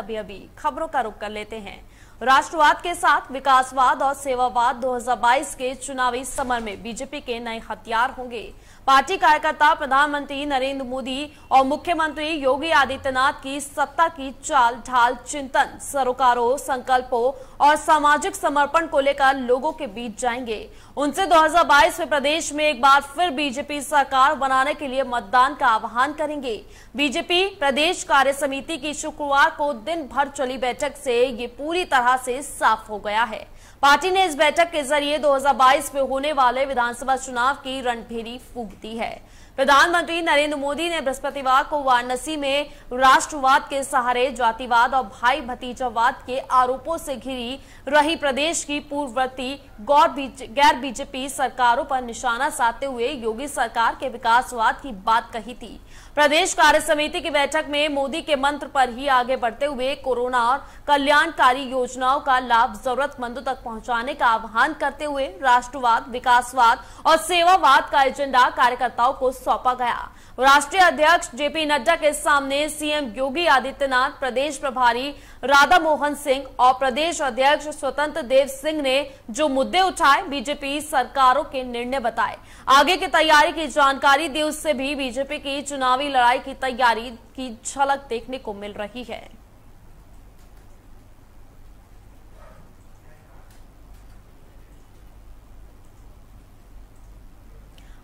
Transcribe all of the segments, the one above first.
अभी अभी खबरों का रुख कर लेते हैं। राष्ट्रवाद के साथ विकासवाद और सेवावाद 2022 के चुनावी समर में बीजेपी के नए हथियार होंगे। पार्टी कार्यकर्ता प्रधानमंत्री नरेंद्र मोदी और मुख्यमंत्री योगी आदित्यनाथ की सत्ता की चाल ढाल चिंतन, सरोकारों, संकल्पों और सामाजिक समर्पण को लेकर लोगों के बीच जाएँगे। उनसे 2022 में प्रदेश में एक बार फिर बीजेपी सरकार बनाने के लिए मतदान का आह्वान करेंगे। बीजेपी प्रदेश कार्य समिति की शुक्रवार को दिन भर चली बैठक से ये पूरी तरह से साफ़ हो गया है। पार्टी ने इस बैठक के ज़रिए 2022 में होने वाले विधानसभा चुनाव की रणभेरी फूक दी है। प्रधानमंत्री नरेंद्र मोदी ने बृहस्पतिवार को वाराणसी में राष्ट्रवाद के सहारे जातिवाद और भाई भतीजावाद के आरोपों से घिरी रही प्रदेश की पूर्ववर्ती गैर बीजेपी सरकारों पर निशाना साधते हुए योगी सरकार के विकासवाद की बात कही थी। प्रदेश कार्य समिति की बैठक में मोदी के मंत्र पर ही आगे बढ़ते हुए कोरोना और कल्याणकारी योजनाओं का लाभ जरूरतमंदों तक पहुँचाने का आह्वान करते हुए राष्ट्रवाद, विकासवाद और सेवावाद का एजेंडा कार्यकर्ताओं को सौंपा गया। राष्ट्रीय अध्यक्ष जेपी नड्डा के सामने सीएम योगी आदित्यनाथ, प्रदेश प्रभारी राधा मोहन सिंह और प्रदेश अध्यक्ष स्वतंत्र देव सिंह ने जो मुद्दे उठाए, बीजेपी सरकारों के निर्णय बताए। आगे की तैयारी की जानकारी दी उससे भी बीजेपी की चुनावी लड़ाई की तैयारी की झलक देखने को मिल रही है।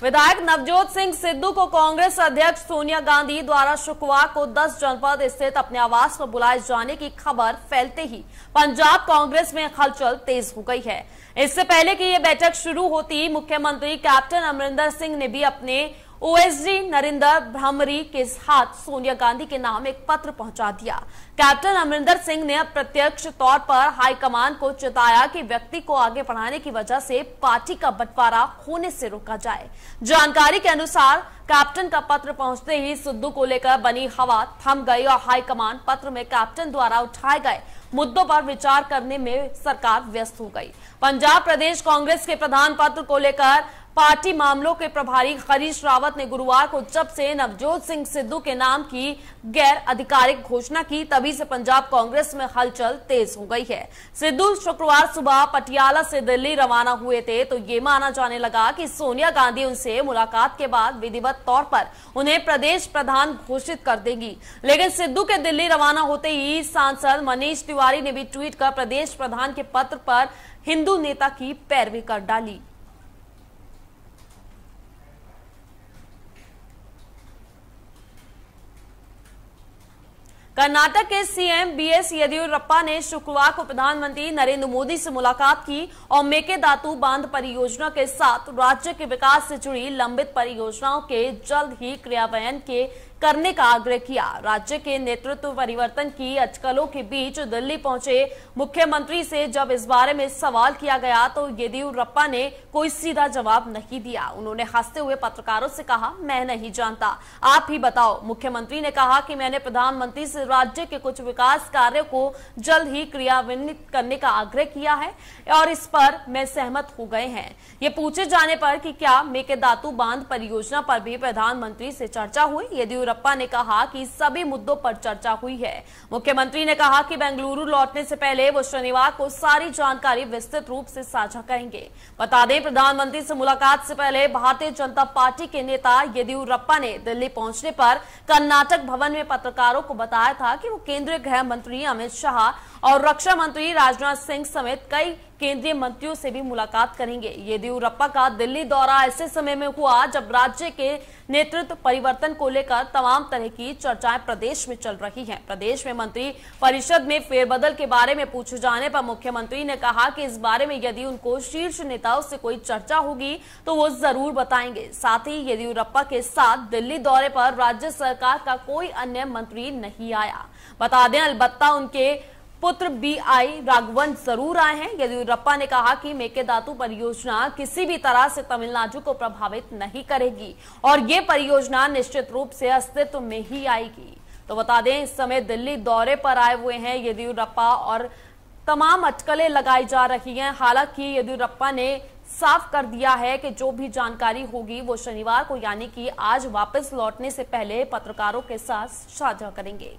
विधायक नवजोत सिंह सिद्धू को कांग्रेस अध्यक्ष सोनिया गांधी द्वारा शुक्रवार को 10 जनपद स्थित अपने आवास पर बुलाए जाने की खबर फैलते ही पंजाब कांग्रेस में हलचल तेज हो गई है। इससे पहले कि यह बैठक शुरू होती, मुख्यमंत्री कैप्टन अमरिंदर सिंह ने भी अपने ओएसडी नरेंद्र भ्रमरी के हाथ सोनिया गांधी के नाम एक पत्र पहुँचा दिया। कैप्टन अमरिंदर सिंह ने प्रत्यक्ष तौर पर हाईकमान को चिताया कि व्यक्ति को आगे बढ़ाने की वजह से पार्टी का बंटवारा होने से रोका जाए। जानकारी के अनुसार कैप्टन का पत्र पहुँचते ही सिद्धू को लेकर बनी हवा थम गई और हाईकमान पत्र में कैप्टन द्वारा उठाए गए मुद्दों पर विचार करने में सरकार व्यस्त हो गई। पंजाब प्रदेश कांग्रेस के प्रधान पत्र को लेकर पार्टी मामलों के प्रभारी हरीश रावत ने गुरुवार को जब से नवजोत सिंह सिद्धू के नाम की गैर आधिकारिक घोषणा की, तभी से पंजाब कांग्रेस में हलचल तेज हो गई है। सिद्धू शुक्रवार सुबह पटियाला से दिल्ली रवाना हुए थे तो ये माना जाने लगा कि सोनिया गांधी उनसे मुलाकात के बाद विधिवत तौर पर उन्हें प्रदेश प्रधान घोषित कर देंगी। लेकिन सिद्धू के दिल्ली रवाना होते ही सांसद मनीष तिवारी ने भी ट्वीट कर प्रदेश प्रधान के पत्र पर हिंदू नेता की पैरवी कर डाली। कर्नाटक के सीएम बीएस येदियुरप्पा ने शुक्रवार को प्रधानमंत्री नरेंद्र मोदी से मुलाकात की और मेकेदातु बाँध परियोजना के साथ राज्य के विकास से जुड़ी लंबित परियोजनाओं के जल्द ही क्रियान्वयन के करने का आग्रह किया। राज्य के नेतृत्व परिवर्तन की अटकलों के बीच दिल्ली पहुँचे मुख्यमंत्री से जब इस बारे में सवाल किया गया तो येदियुरप्पा ने कोई सीधा जवाब नहीं दिया। उन्होंने हँसते हुए पत्रकारों से कहा, मैं नहीं जानता। आप ही बताओ। मुख्यमंत्री ने कहा कि मैंने प्रधानमंत्री से राज्य के कुछ विकास कार्यो को जल्द ही क्रियान्वित करने का आग्रह किया है और इस पर मैं सहमत हो गए हैं। ये पूछे जाने पर कि क्या मेके दातु बाँध परियोजना पर भी प्रधानमंत्री से चर्चा हुई? येदियुरप्पा येदियुरप्पा ने कहा कि सभी मुद्दों पर चर्चा हुई है। मुख्यमंत्री ने कहा कि बेंगलुरु लौटने से पहले वो शनिवार को सारी जानकारी विस्तृत रूप से साझा करेंगे। बता दें, प्रधानमंत्री से मुलाकात से पहले भारतीय जनता पार्टी के नेता येदियुरप्पा ने दिल्ली पहुँचने पर कर्नाटक भवन में पत्रकारों को बताया था कि वो केंद्रीय गृह मंत्री अमित शाह और रक्षा मंत्री राजनाथ सिंह समेत कई केंद्रीय मंत्रियों से भी मुलाकात करेंगे। येदियुरप्पा का दिल्ली दौरा ऐसे समय में हुआ जब राज्य के नेतृत्व परिवर्तन को लेकर तमाम तरह की चर्चाएँ प्रदेश में चल रही हैं। प्रदेश में मंत्री परिषद में फेरबदल के बारे में पूछे जाने पर मुख्यमंत्री ने कहा कि इस बारे में यदि उनको शीर्ष नेताओं से कोई चर्चा होगी तो वो ज़रूर बताएँगे। साथ ही येदियुरप्पा के साथ दिल्ली दौरे पर राज्य सरकार का कोई अन्य मंत्री नहीं आया। बता दें, अलबत्ता उनके पुत्र बी आई राघवन ज़रूर आए हैं। येदियुरप्पा ने कहा कि मेकेदातु परियोजना किसी भी तरह से तमिलनाडु को प्रभावित नहीं करेगी और ये परियोजना निश्चित रूप से अस्तित्व में ही आएगी। तो बता दें, इस समय दिल्ली दौरे पर आए हुए हैं येदियुरप्पा और तमाम अटकलें लगाई जा रही हैं। हालाँकि येदियुरप्पा ने साफ़ कर दिया है कि जो भी जानकारी होगी वो शनिवार को यानी कि आज वापस लौटने से पहले पत्रकारों के साथ साझा करेंगे।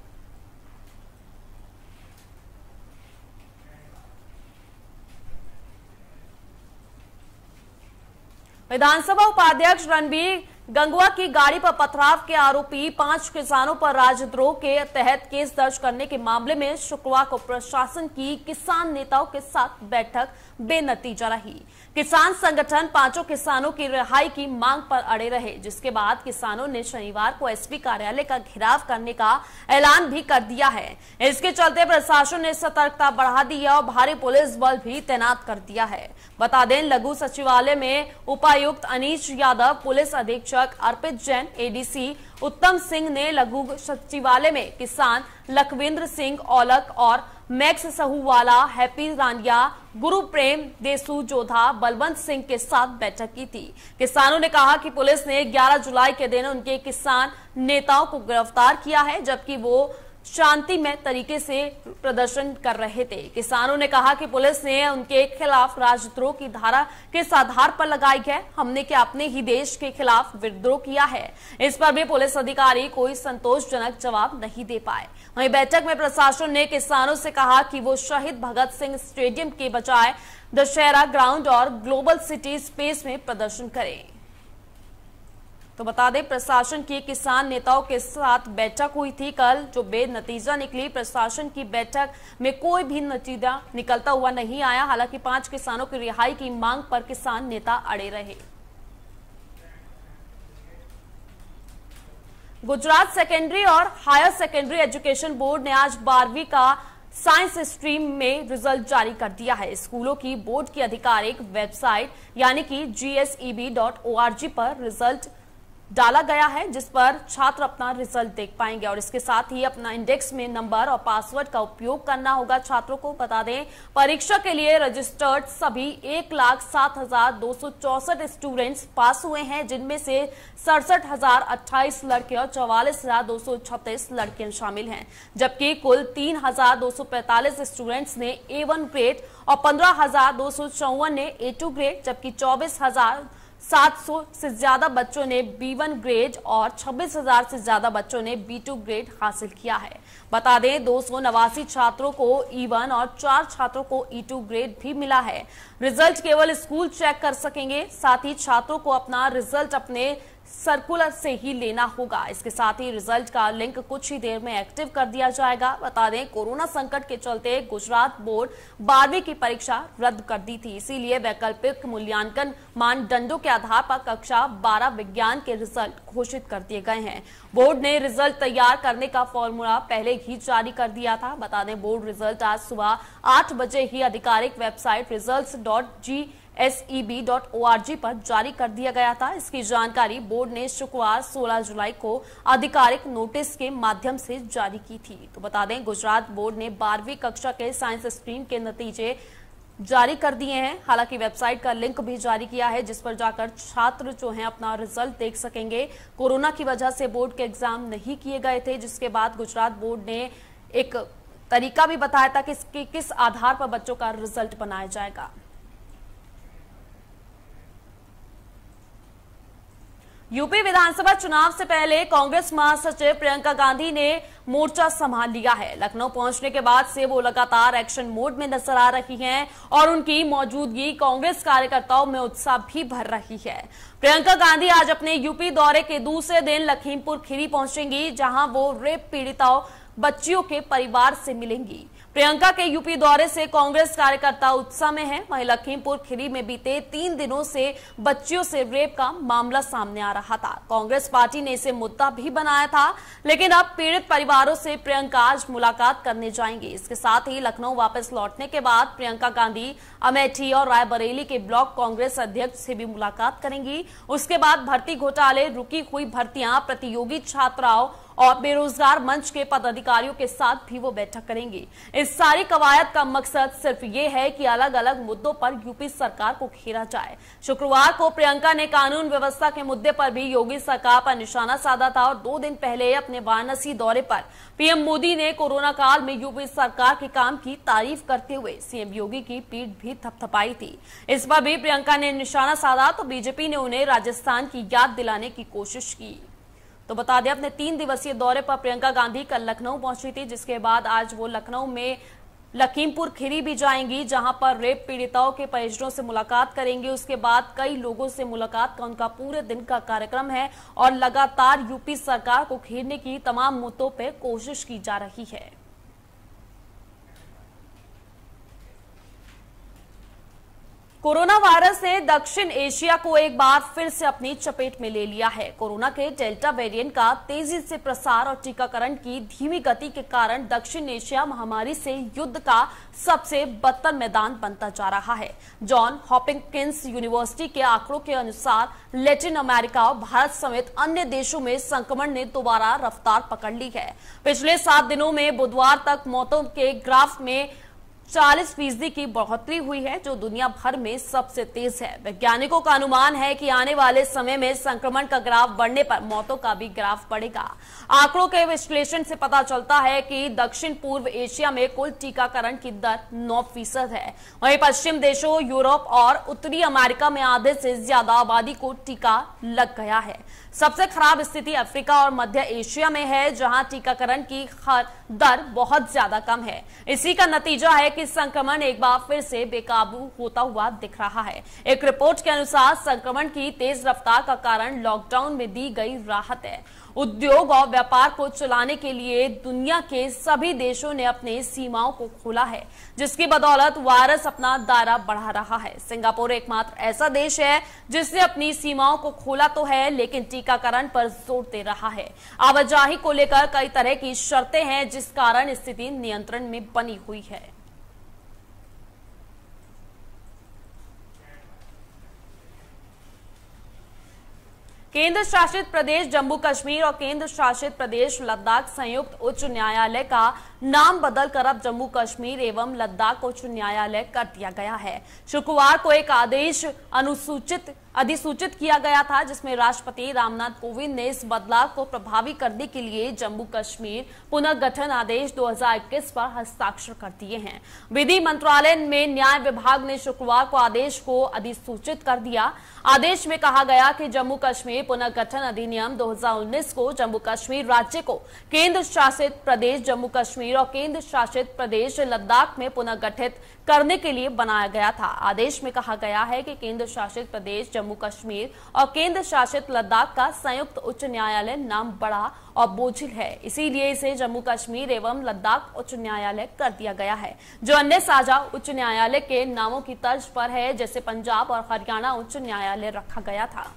विधानसभा उपाध्यक्ष रणबीर गंगवा की गाड़ी पर पथराव के आरोपी पाँच किसानों पर राजद्रोह के तहत केस दर्ज करने के मामले में शुक्रवार को प्रशासन की किसान नेताओं के साथ बैठक बेनतीजा रही। किसान संगठन पाँचों किसानों की रिहाई की मांग पर अड़े रहे, जिसके बाद किसानों ने शनिवार को एसपी कार्यालय का घेराव करने का ऐलान भी कर दिया है। इसके चलते प्रशासन ने सतर्कता बढ़ा दी है और भारी पुलिस बल भी तैनात कर दिया है। बता दें, लघु सचिवालय में उपायुक्त अनिश यादव, पुलिस अधीक्षक अर्पित जैन, एडीसी उत्तम सिंह ने लघु सचिवालय में किसान लखविंद्र सिंह औलक और मैक्स सहूवाला, हैप्पी रानिया गुरु प्रेम देसू जोधा, बलवंत सिंह के साथ बैठक की थी। किसानों ने कहा कि पुलिस ने 11 जुलाई के दिन उनके किसान नेताओं को गिरफ़्तार किया है, जबकि वो शांतिमय तरीके से प्रदर्शन कर रहे थे। किसानों ने कहा कि पुलिस ने उनके खिलाफ राजद्रोह की धारा किस आधार पर लगाई है? हमने क्या अपने ही देश के खिलाफ विद्रोह किया है? इस पर भी पुलिस अधिकारी कोई संतोषजनक जवाब नहीं दे पाए। वहीं बैठक में प्रशासन ने किसानों से कहा कि वो शहीद भगत सिंह स्टेडियम के बजाय दशहरा ग्राउंड और ग्लोबल सिटी स्पेस में प्रदर्शन करें। तो बता दें, प्रशासन की किसान नेताओं के साथ बैठक हुई थी कल, जो बेनतीजा निकली। प्रशासन की बैठक में कोई भी नतीजा निकलता हुआ नहीं आया। हालाँकि पाँच किसानों की रिहाई की मांग पर किसान नेता अड़े रहे। गुजरात सेकेंडरी और हायर सेकेंडरी एजुकेशन बोर्ड ने आज बारहवीं का साइंस स्ट्रीम में रिज़ल्ट जारी कर दिया है। स्कूलों की बोर्ड की आधिकारिक वेबसाइट, यानी कि जीएसईबी.org पर रिज़ल्ट डाला गया है, जिस पर छात्र अपना रिज़ल्ट देख पाएँगे और इसके साथ ही अपना इंडेक्स में नंबर और पासवर्ड का उपयोग करना होगा। छात्रों को बता दें, परीक्षा के लिए रजिस्टर्ड सभी एक लाख सात हज़ार दो सौ चौसठ स्टूडेंट्स पास हुए हैं, जिनमें से सड़सठ हज़ार अट्ठाईस लड़के और चौवालीस हज़ार दो सौ छत्तीस लड़कियाँ शामिल हैं। जबकि कुल तीन हज़ार दो सौ पैंतालीस स्टूडेंट्स ने ए वन ग्रेड और पंद्रह हज़ार दो सौ चौवन ने ए टू ग्रेड जबकि चौबीस हज़ार 700 से ज़्यादा बच्चों ने बी1 ग्रेड और छब्बीस हज़ार से ज़्यादा बच्चों ने बी2 ग्रेड हासिल किया है। बता दें, दो नवासी छात्रों को ई1 और चार छात्रों को ई2 ग्रेड भी मिला है। रिज़ल्ट केवल स्कूल चेक कर सकेंगे, साथ ही छात्रों को अपना रिज़ल्ट अपने सर्कुलर से ही लेना होगा। इसके साथ ही रिज़ल्ट का लिंक कुछ ही देर में एक्टिव कर दिया जाएगा। बता दें, कोरोना संकट के चलते गुजरात बोर्ड बारहवीं की परीक्षा रद्द कर दी थी। इसीलिए वैकल्पिक मूल्यांकन मानदंडों के आधार पर कक्षा 12 विज्ञान के रिज़ल्ट घोषित कर दिए गए हैं। बोर्ड ने रिज़ल्ट तैयार करने का फॉर्मूला पहले ही जारी कर दिया था। बता दें, बोर्ड रिज़ल्ट आज सुबह आठ बजे ही आधिकारिक वेबसाइट रिज़ल्ट डॉट जी एसईबी.org पर जारी कर दिया गया था। इसकी जानकारी बोर्ड ने शुक्रवार 16 जुलाई को आधिकारिक नोटिस के माध्यम से जारी की थी। तो बता दें, गुजरात बोर्ड ने बारहवीं कक्षा के साइंस स्ट्रीम के नतीजे जारी कर दिए हैं। हालाँकि वेबसाइट का लिंक भी जारी किया है, जिस पर जाकर छात्र जो हैं अपना रिज़ल्ट देख सकेंगे। कोरोना की वजह से बोर्ड के एग्ज़ाम नहीं किए गए थे, जिसके बाद गुजरात बोर्ड ने एक तरीका भी बताया था कि किस आधार पर बच्चों का रिज़ल्ट बनाया जाएगा। यूपी विधानसभा चुनाव से पहले कांग्रेस महासचिव प्रियंका गांधी ने मोर्चा संभाल लिया है। लखनऊ पहुँचने के बाद से वो लगातार एक्शन मोड में नज़र आ रही हैं और उनकी मौजूदगी कांग्रेस कार्यकर्ताओं में उत्साह भी भर रही है। प्रियंका गांधी आज अपने यूपी दौरे के दूसरे दिन लखीमपुर खीरी पहुंचेंगी, जहाँ वो रेप पीड़िताओं, बच्चियों के परिवार से मिलेंगी। प्रियंका के यूपी दौरे से कांग्रेस कार्यकर्ता उत्साह में है। वहीं लखीमपुर खीरी में बीते तीन दिनों से बच्चियों से रेप का मामला सामने आ रहा था। कांग्रेस पार्टी ने इसे मुद्दा भी बनाया था, लेकिन अब पीड़ित परिवारों से प्रियंका आज मुलाकात करने जाएँगी। इसके साथ ही लखनऊ वापस लौटने के बाद प्रियंका गांधी, अमेठी और रायबरेली के ब्लॉक कांग्रेस अध्यक्ष से भी मुलाकात करेंगी। उसके बाद भर्ती घोटाले, रुकी हुई भर्तियाँ, प्रतियोगी छात्राओं और बेरोजगार मंच के पदाधिकारियों के साथ भी वो बैठक करेंगे। इस सारी कवायद का मकसद सिर्फ़ ये है कि अलग अलग मुद्दों पर यूपी सरकार को घेरा जाए। शुक्रवार को प्रियंका ने कानून व्यवस्था के मुद्दे पर भी योगी सरकार पर निशाना साधा था और दो दिन पहले अपने वाराणसी दौरे पर पीएम मोदी ने कोरोना काल में यूपी सरकार के काम की तारीफ़ करते हुए सीएम योगी की पीठ भी थपथपाई थी। इस पर भी प्रियंका ने निशाना साधा तो बीजेपी ने उन्हें राजस्थान की याद दिलाने की कोशिश की। तो बता दें, अपने तीन दिवसीय दौरे पर प्रियंका गांधी कल लखनऊ पहुँची थी, जिसके बाद आज वो लखनऊ में लखीमपुर खीरी भी जाएँगी, जहाँ पर रेप पीड़िताओं के परिजनों से मुलाकात करेंगी। उसके बाद कई लोगों से मुलाकात का उनका पूरे दिन का कार्यक्रम है और लगातार यूपी सरकार को घेरने की तमाम मुद्दों पर कोशिश की जा रही है। कोरोना वायरस ने दक्षिण एशिया को एक बार फिर से अपनी चपेट में ले लिया है। कोरोना के डेल्टा वेरिएंट का तेज़ी से प्रसार और टीकाकरण की धीमी गति के कारण दक्षिण एशिया महामारी से युद्ध का सबसे बदतर मैदान बनता जा रहा है। जॉन हॉपिंकिंस यूनिवर्सिटी के आंकड़ों के अनुसार लैटिन अमेरिका और भारत समेत अन्य देशों में संक्रमण ने दोबारा रफ्तार पकड़ ली है। पिछले सात दिनों में बुधवार तक मौतों के ग्राफ में 40 फ़ीसदी की बढ़ोतरी हुई है, जो दुनिया भर में सबसे तेज है। वैज्ञानिकों का अनुमान है कि आने वाले समय में संक्रमण का ग्राफ बढ़ने पर मौतों का भी ग्राफ बढ़ेगा। आंकड़ों के विश्लेषण से पता चलता है कि दक्षिण पूर्व एशिया में कुल टीकाकरण की दर 9 फ़ीसद है। वहीं पश्चिम देशों, यूरोप और उत्तरी अमेरिका में आधे से ज़्यादा आबादी को टीका लग गया है। सबसे खराब स्थिति अफ्रीका और मध्य एशिया में है, जहाँ टीकाकरण की दर बहुत ज़्यादा कम है। इसी का नतीजा है कि संक्रमण एक बार फिर से बेकाबू होता हुआ दिख रहा है। एक रिपोर्ट के अनुसार संक्रमण की तेज रफ्तार का कारण लॉकडाउन में दी गई राहत है। उद्योग और व्यापार को चलाने के लिए दुनिया के सभी देशों ने अपने सीमाओं को खोला है, जिसकी बदौलत वायरस अपना दायरा बढ़ा रहा है। सिंगापुर एकमात्र ऐसा देश है जिसने अपनी सीमाओं को खोला तो है, लेकिन टीकाकरण पर ज़ोर दे रहा है। आवाजाही को लेकर कई तरह की शर्तें हैं, जिस कारण स्थिति नियंत्रण में बनी हुई है। केंद्र शासित प्रदेश जम्मू कश्मीर और केंद्र शासित प्रदेश लद्दाख संयुक्त उच्च न्यायालय का नाम बदलकर अब जम्मू कश्मीर एवं लद्दाख उच्च न्यायालय कर दिया गया है। शुक्रवार को एक आदेश अनुसूचित, अधिसूचित किया गया था, जिसमें राष्ट्रपति रामनाथ कोविंद ने इस बदलाव को प्रभावी करने के लिए जम्मू कश्मीर पुनर्गठन आदेश 2021 पर हस्ताक्षर कर दिए हैं। विधि मंत्रालय में न्याय विभाग ने शुक्रवार को आदेश को अधिसूचित कर दिया। आदेश में कहा गया कि जम्मू कश्मीर पुनर्गठन अधिनियम 2019 को जम्मू कश्मीर राज्य को केंद्र शासित प्रदेश, जम्मू कश्मीर और केंद्र शासित प्रदेश लद्दाख में पुनर्गठित करने के लिए बनाया गया था। आदेश में कहा गया है कि केंद्र शासित प्रदेश, जम्मू कश्मीर और केंद्र शासित लद्दाख का संयुक्त उच्च न्यायालय नाम बड़ा और बोझिल है। इसीलिए इसे जम्मू कश्मीर एवं लद्दाख उच्च न्यायालय कर दिया गया है। जो अन्य साझा उच्च न्यायालय के नामों की तर्ज पर है, जैसे पंजाब और हरियाणा उच्च न्यायालय रखा गया था।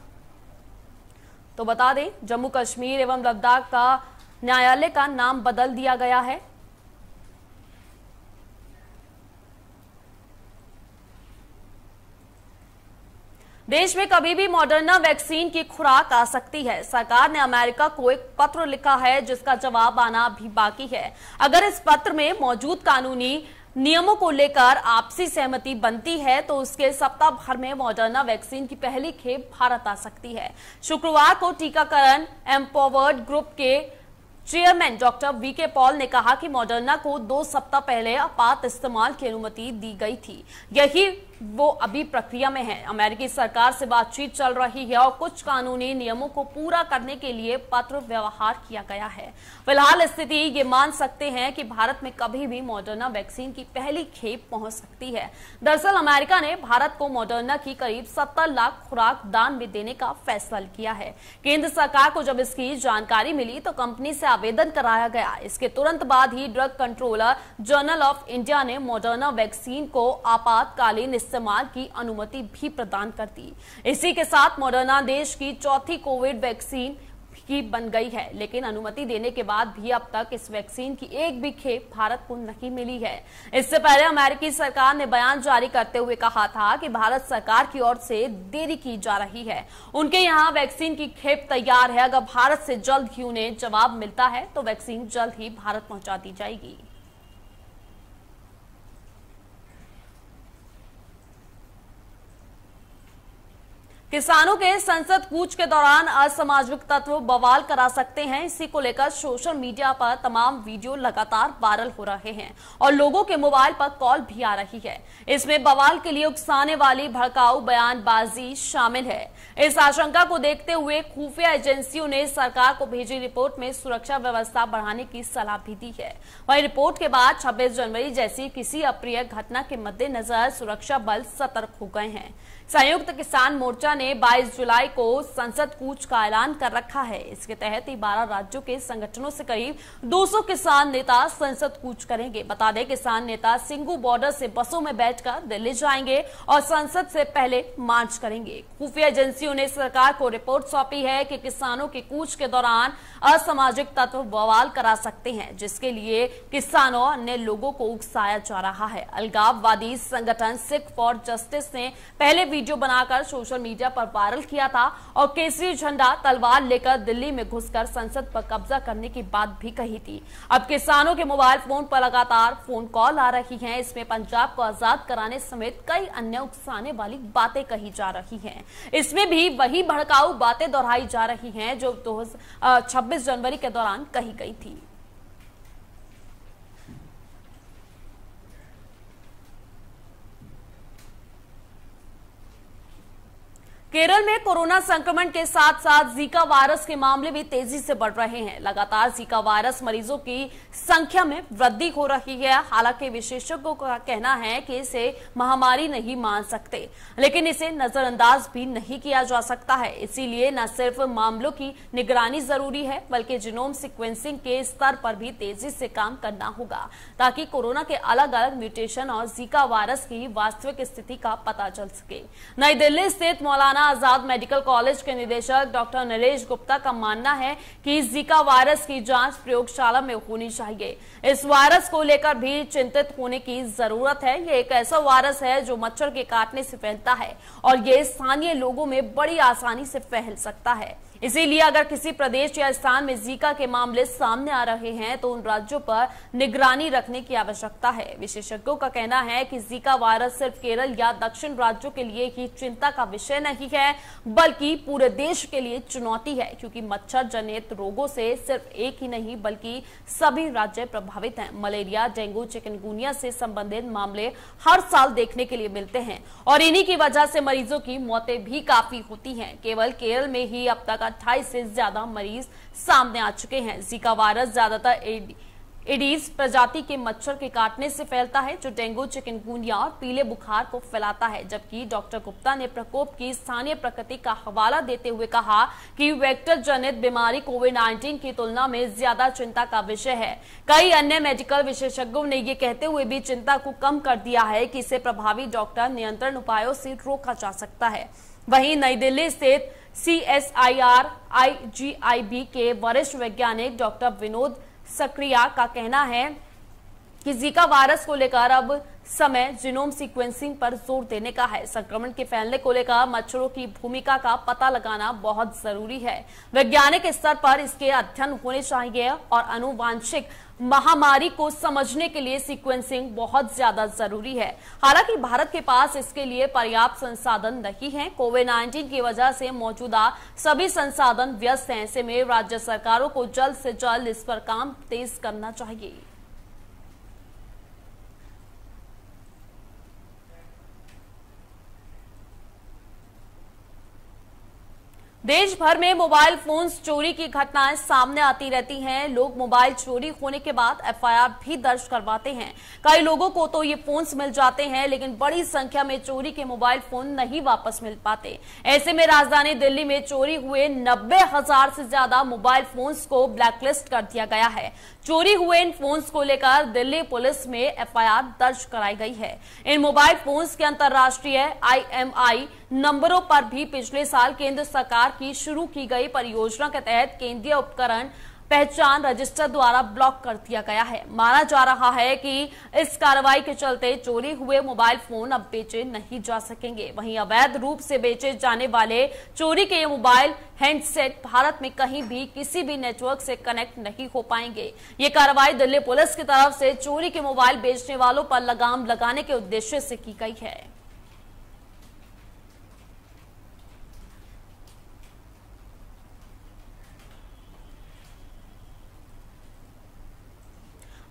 तो बता दें, जम्मू कश्मीर एवं लद्दाख का न्यायालय का नाम बदल दिया गया है। देश में कभी भी मॉडर्ना वैक्सीन की खुराक आ सकती है। सरकार ने अमेरिका को एक पत्र लिखा है, जिसका जवाब आना भी बाकी है। अगर इस पत्र में मौजूद कानूनी नियमों को लेकर आपसी सहमति बनती है तो उसके सप्ताह भर में मॉडर्ना वैक्सीन की पहली खेप भारत आ सकती है। शुक्रवार को टीकाकरण एम्पावर्ड ग्रुप के चेयरमैन डॉक्टर वीके पॉल ने कहा कि मॉडर्ना को दो सप्ताह पहले आपात इस्तेमाल की अनुमति दी गई थी। यही वो अभी प्रक्रिया में है। अमेरिकी सरकार से बातचीत चल रही है और कुछ कानूनी नियमों को पूरा करने के लिए पत्र व्यवहार किया गया है। फ़िलहाल स्थिति ये मान सकते हैं कि भारत में कभी भी मॉडर्ना वैक्सीन की पहली खेप पहुँच सकती है। दरअसल अमेरिका ने भारत को मॉडर्ना की करीब सत्तर लाख खुराक दान में देने का फैसला किया है। केंद्र सरकार को जब इसकी जानकारी मिली तो कंपनी से आवेदन कराया गया। इसके तुरंत बाद ही drug controller general of India ने मॉडर्ना वैक्सीन को आपातकालीन इस्तेमाल की अनुमति भी प्रदान कर दी इसी के साथ मॉडर्ना देश की चौथी कोविड वैक्सीन की बन गई है, लेकिन अनुमति देने के बाद भी अब तक इस वैक्सीन की एक भी खेप भारत को नहीं मिली है। इससे पहले अमेरिकी सरकार ने बयान जारी करते हुए कहा था कि भारत सरकार की ओर से देरी की जा रही है। उनके यहाँ वैक्सीन की खेप तैयार है। अगर भारत से जल्द ही उन्हें जवाब मिलता है तो वैक्सीन जल्द ही भारत पहुँचा दी जाएगी। किसानों के संसद कूच के दौरान असामाजिक तत्व बवाल करा सकते हैं। इसी को लेकर सोशल मीडिया पर तमाम वीडियो लगातार वायरल हो रहे हैं और लोगों के मोबाइल पर कॉल भी आ रही है। इसमें बवाल के लिए उकसाने वाली भड़काऊ बयानबाजी शामिल है। इस आशंका को देखते हुए खुफिया एजेंसियों ने सरकार को भेजी रिपोर्ट में सुरक्षा व्यवस्था बढ़ाने की सलाह भी दी है। वही रिपोर्ट के बाद छब्बीस जनवरी जैसी किसी अप्रिय घटना के मद्देनजर सुरक्षा बल सतर्क हो गए हैं। संयुक्त किसान मोर्चा ने 22 जुलाई को संसद कूच का ऐलान कर रखा है। इसके तहत ही बारह राज्यों के संगठनों से करीब 200 किसान नेता संसद कूच करेंगे। बता दें, किसान नेता सिंगू बॉर्डर से बसों में बैठकर दिल्ली जाएँगे और संसद से पहले मार्च करेंगे। खुफिया एजेंसियों ने सरकार को रिपोर्ट सौंपी है कि किसानों के कूच के दौरान असामाजिक तत्व बवाल करा सकते हैं, जिसके लिए किसानों अन्य लोगों को उकसाया जा रहा है। अलगाववादी संगठन सिख फॉर जस्टिस ने पहले वीडियो बनाकर सोशल मीडिया पर वायरल किया था और केसरी झंडा तलवार लेकर दिल्ली में घुसकर संसद पर कब्जा करने की बात भी कही थी। अब किसानों के मोबाइल फ़ोन पर लगातार फ़ोन कॉल आ रही हैं। इसमें पंजाब को आज़ाद कराने समेत कई अन्य उकसाने वाली बातें कही जा रही है। इसमें भी वही भड़काऊ बातें दोहराई जा रही है जो छब्बीस जनवरी के दौरान कही गई थी। केरल में कोरोना संक्रमण के साथ साथ जीका वायरस के मामले भी तेज़ी से बढ़ रहे हैं। लगातार जीका वायरस मरीजों की संख्या में वृद्धि हो रही है। हालाँकि विशेषज्ञों का कहना है कि इसे महामारी नहीं मान सकते, लेकिन इसे नजरअंदाज भी नहीं किया जा सकता है। इसीलिए न सिर्फ़ मामलों की निगरानी ज़रूरी है, बल्कि जिनोम सिक्वेंसिंग के स्तर पर भी तेज़ी से काम करना होगा, ताकि कोरोना के अलग अलग म्यूटेशन और जीका वायरस की वास्तविक स्थिति का पता चल सके। नई दिल्ली स्थित मौलाना मौलाना आज़ाद मेडिकल कॉलेज के निदेशक डॉक्टर नरेश गुप्ता का मानना है कि जीका वायरस की जाँच प्रयोगशाला में होनी चाहिए। इस वायरस को लेकर भी चिंतित होने की ज़रूरत है। ये एक ऐसा वायरस है जो मच्छर के काटने से फैलता है और ये स्थानीय लोगों में बड़ी आसानी से फैल सकता है। इसीलिए अगर किसी प्रदेश या स्थान में जीका के मामले सामने आ रहे हैं तो उन राज्यों पर निगरानी रखने की आवश्यकता है। विशेषज्ञों का कहना है कि जीका वायरस सिर्फ़ केरल या दक्षिण राज्यों के लिए ही चिंता का विषय नहीं है, बल्कि पूरे देश के लिए चुनौती है, क्योंकि मच्छर जनित रोगों से सिर्फ़ एक ही नहीं, बल्कि सभी राज्य प्रभावित हैं। मलेरिया, डेंगू, चिकनगुनिया से संबंधित मामले हर साल देखने के लिए मिलते हैं। और इन्हीं की वजह से मरीजों की मौतें भी काफ़ी होती हैं। केवल केरल में ही अब तक अट्ठाईस से ज़्यादा मरीज़ सामने आ चुके हैं। जीका वायरस ज़्यादातर एडीज प्रजाति के मच्छर के काटने से फैलता है, जो डेंगू, चिकनगुनिया और पीले बुखार को फैलाता है, जबकि डॉक्टर गुप्ता ने प्रकोप की स्थानीय प्रकृति का हवाला देते हुए कहा कि वेक्टर जनित बीमारी कोविड 19 की तुलना में ज़्यादा चिंता का विषय है। कई अन्य मेडिकल विशेषज्ञों ने ये कहते हुए भी चिंता को कम कर दिया है की इसे प्रभावी डॉक्टर नियंत्रण उपायों से रोका जा सकता है। वहीं नई दिल्ली स्थित सीएसआईआर आईजीआईबी के वरिष्ठ वैज्ञानिक डॉक्टर विनोद सक्रिया का कहना है कि जीका वायरस को लेकर अब समय जीनोम सीक्वेंसिंग पर ज़ोर देने का है। संक्रमण के फैलने को लेकर मच्छरों की भूमिका का पता लगाना बहुत ज़रूरी है। वैज्ञानिक स्तर पर इसके अध्ययन होने चाहिए और अनुवांशिक महामारी को समझने के लिए सीक्वेंसिंग बहुत ज़्यादा ज़रूरी है। हालाँकि भारत के पास इसके लिए पर्याप्त संसाधन नहीं है। कोविड 19 की वजह से मौजूदा सभी संसाधन व्यस्त हैं। ऐसे में राज्य सरकारों को जल्द से जल्द इस पर काम तेज करना चाहिए। देश भर में मोबाइल फ़ोन चोरी की घटनाएँ सामने आती रहती हैं। लोग मोबाइल चोरी होने के बाद एफआईआर भी दर्ज करवाते हैं। कई लोगों को तो ये फोन्स मिल जाते हैं, लेकिन बड़ी संख्या में चोरी के मोबाइल फ़ोन नहीं वापस मिल पाते। ऐसे में राजधानी दिल्ली में चोरी हुए नब्बे हज़ार से ज़्यादा मोबाइल फोन्स को ब्लैकलिस्ट कर दिया गया है। चोरी हुए इन फोन्स को लेकर दिल्ली पुलिस में एफआईआर दर्ज कराई गई है। इन मोबाइल फोन्स के अंतर्राष्ट्रीय आईएमआई नंबरों पर भी पिछले साल केंद्र सरकार की शुरू की गई परियोजना के तहत केंद्रीय उपकरण पहचान रजिस्टर द्वारा ब्लॉक कर दिया गया है। माना जा रहा है कि इस कार्रवाई के चलते चोरी हुए मोबाइल फ़ोन अब बेचे नहीं जा सकेंगे। वहीं अवैध रूप से बेचे जाने वाले चोरी के ये मोबाइल, हैंडसेट भारत में कहीं भी किसी भी नेटवर्क से कनेक्ट नहीं हो पाएँगे। ये कार्रवाई दिल्ली पुलिस की तरफ़ से चोरी के मोबाइल बेचने वालों पर लगाम लगाने के उद्देश्य से की गई है।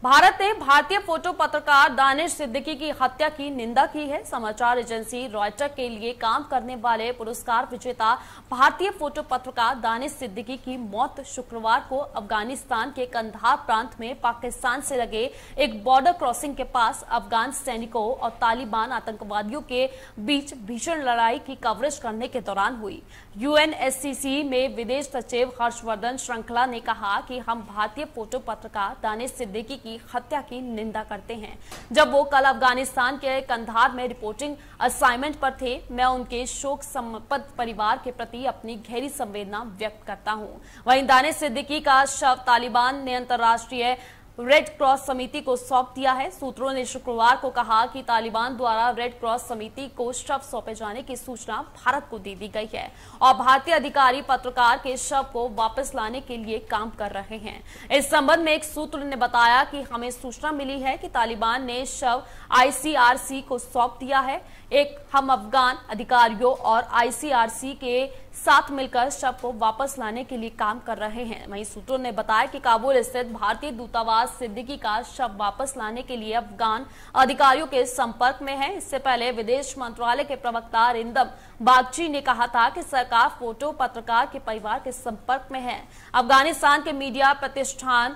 भारत ने भारतीय फ़ोटो पत्रकार दानिश सिद्दीकी की हत्या की निंदा की है। समाचार एजेंसी रॉयटर के लिए काम करने वाले पुरस्कार विजेता भारतीय फ़ोटो पत्रकार दानिश सिद्दीकी की मौत शुक्रवार को अफ़गानिस्तान के कंधार प्रांत में पाकिस्तान से लगे एक बॉर्डर क्रॉसिंग के पास अफगान सैनिकों और तालिबान आतंकवादियों के बीच भीषण लड़ाई की कवरेज करने के दौरान हुई। यूएनएससीसी में विदेश सचिव हर्षवर्धन श्रृंखला ने कहा कि हम भारतीय फ़ोटो पत्रकार दानिश सिद्दीकी की हत्या की निंदा करते हैं। जब वो कल अफ़गानिस्तान के कंधार में रिपोर्टिंग असाइनमेंट पर थे, मैं उनके शोक संपद परिवार के प्रति अपनी गहरी संवेदना व्यक्त करता हूँ। वहीं दानिश सिद्दीकी का शव तालिबान ने अंतर्राष्ट्रीय रेड क्रॉस समिति को सौंप दिया है। सूत्रों ने शुक्रवार को कहा कि तालिबान द्वारा रेड क्रॉस समिति को शव सौंपे जाने की सूचना भारत को दे दी गई है और भारतीय अधिकारी पत्रकार के शव को वापस लाने के लिए काम कर रहे हैं। इस संबंध में एक सूत्र ने बताया कि हमें सूचना मिली है कि तालिबान ने शव आईसीआरसी को सौंप दिया है। एक हम अफगान अधिकारियों और आईसीआरसी के साथ मिलकर शव को वापस लाने के लिए काम कर रहे हैं। वहीं सूत्रों ने बताया कि काबुल स्थित भारतीय दूतावास सिद्दीकी का शव वापस लाने के लिए अफगान अधिकारियों के संपर्क में है। इससे पहले विदेश मंत्रालय के प्रवक्ता रिंदम बागची ने कहा था कि सरकार फ़ोटो पत्रकार के परिवार के संपर्क में है। अफ़गानिस्तान के मीडिया प्रतिष्ठान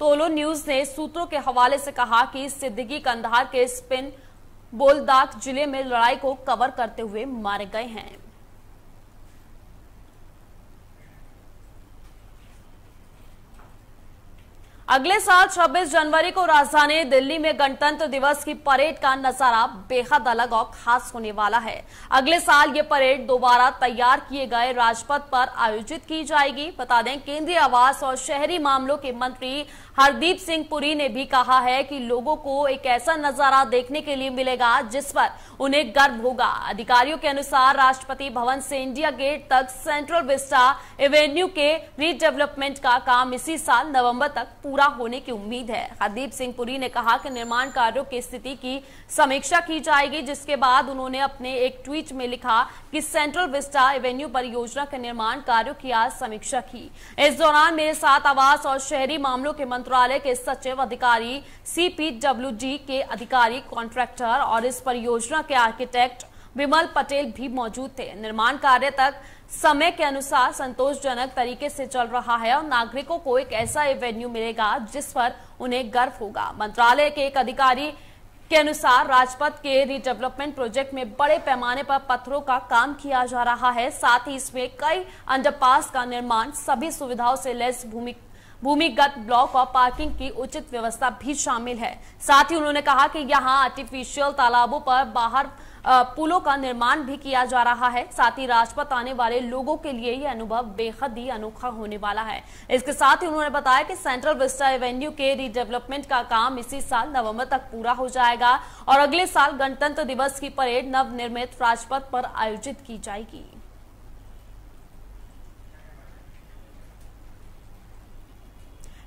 तोलो न्यूज़ ने सूत्रों के हवाले से कहा कि सिद्दीकी कंधार के स्पिन बोलदाक ज़िले में लड़ाई को कवर करते हुए मारे गए हैं। अगले साल 26 जनवरी को राजधानी दिल्ली में गणतंत्र दिवस की परेड का नज़ारा बेहद अलग और खास होने वाला है। अगले साल ये परेड दोबारा तैयार किए गए राजपथ पर आयोजित की जाएगी। बता दें, केंद्रीय आवास और शहरी मामलों के मंत्री हरदीप सिंह पुरी ने भी कहा है कि लोगों को एक ऐसा नज़ारा देखने के लिए मिलेगा जिस पर उन्हें गर्व होगा। अधिकारियों के अनुसार राष्ट्रपति भवन से इंडिया गेट तक सेंट्रल विस्टा एवेन्यू के रीडेवलपमेंट का काम इसी साल नवंबर तक पूरा होने की उम्मीद है। हरदीप सिंह पुरी ने कहा कि निर्माण कार्यों की स्थिति की समीक्षा की जाएगी, जिसके बाद उन्होंने अपने एक ट्वीट में लिखा कि सेंट्रल विस्टा एवेन्यू परियोजना के निर्माण कार्यों की आज समीक्षा की। इस दौरान मेरे साथ आवास और शहरी मामलों के मंत्रालय के सचिव अधिकारी सीपीडब्ल्यूडी के अधिकारी, कॉन्ट्रैक्टर और इस परियोजना के आर्किटेक्ट विमल पटेल भी मौजूद थे। निर्माण कार्य तक समय के अनुसार संतोषजनक तरीके से चल रहा है और नागरिकों को एक ऐसा एवेन्यू मिलेगा जिस पर उन्हें गर्व होगा। मंत्रालय के एक अधिकारी के अनुसार राजपथ के रिडेवलपमेंट प्रोजेक्ट में बड़े पैमाने पर पत्थरों का काम किया जा रहा है। साथ ही इसमें कई अंडरपास का निर्माण, सभी सुविधाओं से लेस भूमि, भूमिगत ब्लॉक और पार्किंग की उचित व्यवस्था भी शामिल है। साथ ही उन्होंने कहा कि यहाँ आर्टिफिशियल तालाबों पर बाहर पुलों का निर्माण भी किया जा रहा है। साथ ही राजपथ आने वाले लोगों के लिए यह अनुभव बेहद ही अनोखा होने वाला है। इसके साथ ही उन्होंने बताया कि सेंट्रल विस्टा एवेन्यू के रीडेवलपमेंट का काम इसी साल नवंबर तक पूरा हो जाएगा और अगले साल गणतंत्र दिवस की परेड नवनिर्मित राजपथ पर आयोजित की जाएगी।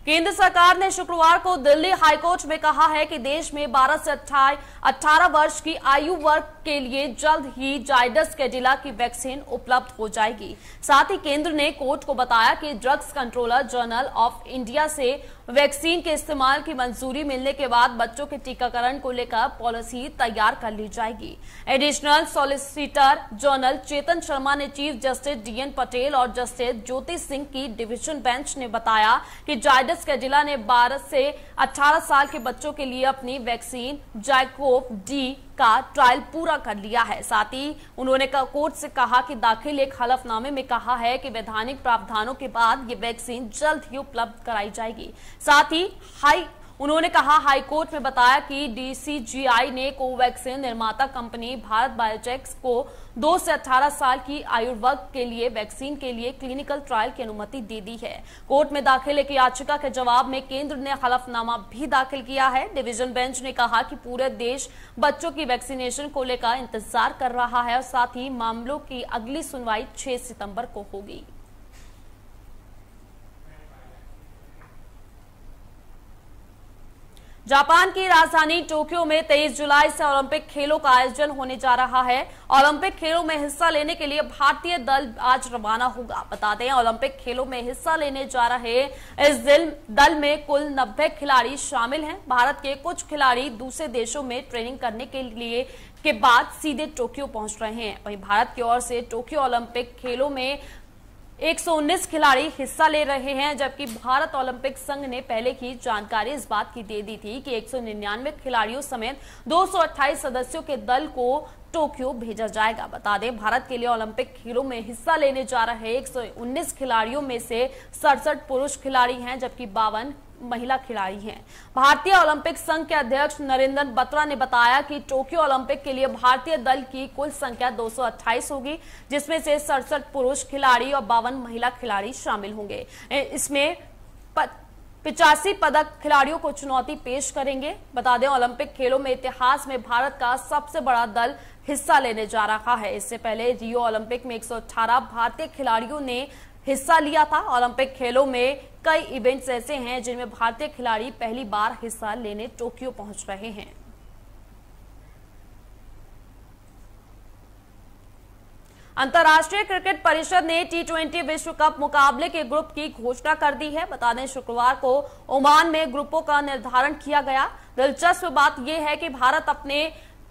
केंद्र सरकार ने शुक्रवार को दिल्ली हाईकोर्ट में कहा है कि देश में 12 से 18 वर्ष की आयु वर्ग के लिए जल्द ही जाइडस कैडिला की वैक्सीन उपलब्ध हो जाएगी। साथ ही केंद्र ने कोर्ट को बताया कि drugs controller general of India से वैक्सीन के इस्तेमाल की मंजूरी मिलने के बाद बच्चों के टीकाकरण को लेकर पॉलिसी तैयार कर ली जाएगी। Additional solicitor general Chetan Sharma ने चीफ जस्टिस डीएन पटेल और जस्टिस ज्योति सिंह की डिवीज़न बेंच ने बताया कि जायडस कैडिला ने 12 से 18 साल के बच्चों के लिए अपनी वैक्सीन जायकोव डी का ट्रायल पूरा कर लिया है। साथ ही उन्होंने कोर्ट से कहा कि दाखिल एक हलफनामे में कहा है कि वैधानिक प्रावधानों के बाद ये वैक्सीन जल्द ही उपलब्ध कराई जाएगी। साथ ही हाई उन्होंने कहा, हाईकोर्ट में बताया कि डीसीजीआई ने कोवैक्सीन निर्माता कंपनी भारत बायोटेक्स को दो से 18 साल की आयु वर्ग के लिए, वैक्सीन के लिए क्लिनिकल ट्रायल की अनुमति दे दी है। कोर्ट में दाखिल एक याचिका के जवाब में केंद्र ने हलफनामा भी दाखिल किया है। डिवीज़न बेंच ने कहा कि पूरे देश बच्चों की वैक्सीनेशन को लेकर इंतज़ार कर रहा है और साथ ही मामलों की अगली सुनवाई छह सितंबर को होगी। जापान की राजधानी टोक्यो में 23 जुलाई से ओलंपिक खेलों का आयोजन होने जा रहा है। ओलंपिक खेलों में हिस्सा लेने के लिए भारतीय दल आज रवाना होगा। बता दें, ओलंपिक खेलों में हिस्सा लेने जा रहे इस दिल, दल में कुल 90 खिलाड़ी शामिल हैं। भारत के कुछ खिलाड़ी दूसरे देशों में ट्रेनिंग करने के लिए के बाद सीधे टोक्यो पहुँच रहे हैं। वहीं भारत की ओर से टोक्यो ओलंपिक खेलों में 119 खिलाड़ी हिस्सा ले रहे हैं, जबकि भारत ओलंपिक संघ ने पहले की जानकारी इस बात की दे दी थी कि 199 खिलाड़ियों समेत 228 सदस्यों के दल को टोक्यो भेजा जाएगा। बता दें, भारत के लिए ओलंपिक खेलों में हिस्सा लेने जा रहे 119 खिलाड़ियों में से सड़सठ पुरुष खिलाड़ी हैं, जबकि बावन महिला खिलाड़ी हैं। भारतीय ओलंपिक संघ के अध्यक्ष नरेंद्र बत्रा ने बताया कि टोक्यो ओलंपिक के लिए भारतीय दल की कुल संख्या 228 होगी, जिसमें से सड़सठ पुरुष खिलाड़ी और बावन महिला खिलाड़ी शामिल होंगे। इसमें पिचासी पदक खिलाड़ियों को चुनौती पेश करेंगे। बता दें, ओलंपिक खेलों में इतिहास में भारत का सबसे बड़ा दल हिस्सा लेने जा रहा है। इससे पहले रियो ओलंपिक में 118 भारतीय खिलाड़ियों ने हिस्सा लिया था। ओलंपिक खेलों में कई इवेंट्स ऐसे हैं जिनमें भारतीय खिलाड़ी पहली बार हिस्सा लेने टोक्यो पहुँच रहे हैं। अंतर्राष्ट्रीय क्रिकेट परिषद ने टी ट्वेंटी विश्व कप मुकाबले के ग्रुप की घोषणा कर दी है। बता दें, शुक्रवार को ओमान में ग्रुपों का निर्धारण किया गया। दिलचस्प बात यह है कि भारत अपने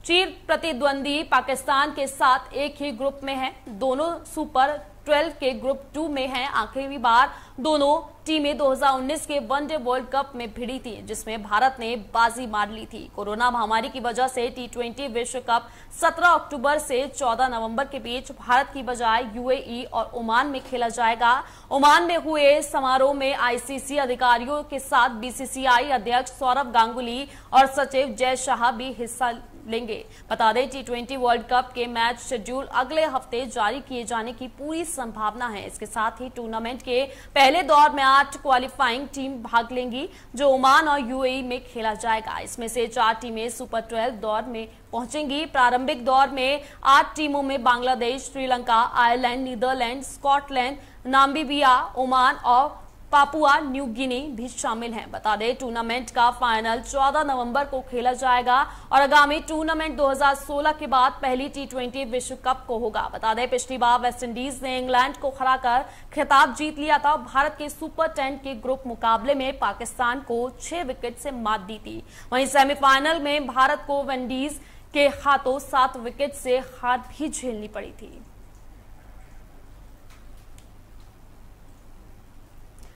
चीर प्रतिद्वंदी पाकिस्तान के साथ एक ही ग्रुप में है। दोनों सुपर 12 के ग्रुप टू में हैं। आखिरी बार दोनों टीमें 2019 के वनडे वर्ल्ड कप में भिड़ी थी, जिसमें भारत ने बाजी मार ली थी। कोरोना महामारी की वजह से टी विश्व कप 17 अक्टूबर से 14 नवंबर के बीच भारत की बजाय यूएई और ओमान में खेला जाएगा। ओमान में हुए समारोह में आईसीसी अधिकारियों के साथ बीसीसीआई अध्यक्ष सौरभ गांगुली और सचिव जय शाह भी हिस्सा लेंगे। बता दें टी ट्वेंटी वर्ल्ड कप के मैच शेड्यूल अगले हफ़्ते जारी किए जाने की पूरी संभावना है। इसके साथ ही टूर्नामेंट के पहले दौर में आठ क्वालिफाइंग टीम भाग लेंगी, जो ओमान और यूएई में खेला जाएगा। इसमें से चार टीमें सुपर ट्वेल्व दौर में पहुंचेंगी। प्रारंभिक दौर में आठ टीमों में Bangladesh, Sri Lanka, Ireland, Netherland, Scotland, Namibia, Oman और पापुआ, न्यू गिनी भी शामिल हैं। बता दें, टूर्नामेंट का फाइनल 14 नवंबर को खेला जाएगा और आगामी टूर्नामेंट 2016 के बाद पहली टी विश्व कप को होगा। बता दें, पिछली बार वेस्टइंडीज ने इंग्लैंड को हराकर खिताब जीत लिया था भारत के सुपर टेन के ग्रुप मुकाबले में पाकिस्तान को छह विकेट से मात दी थी। वहीं सेमीफाइनल में भारत को वेंडीज के हाथों सात विकेट से हार भी झेलनी पड़ी थी।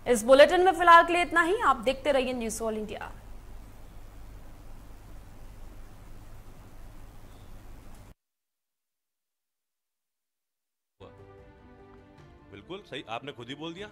इस बुलेटिन में फ़िलहाल के लिए इतना ही। आप देखते रहिए न्यूज़ ऑल इंडिया बिल्कुल सही, आपने खुद ही बोल दिया।